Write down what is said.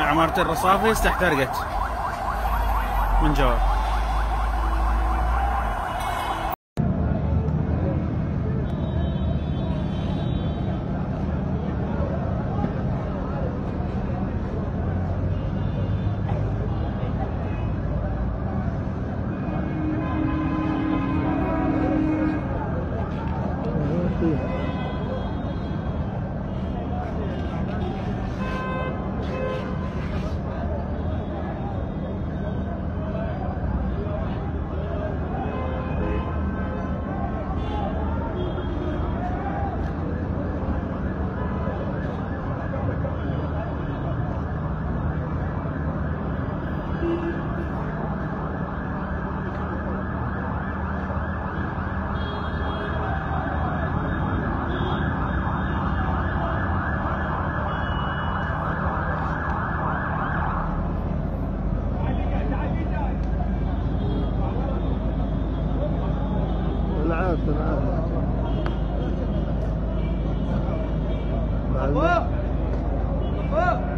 عمارة الرصافيس احترقت من جوا 나왔구나. 아빠! 아빠!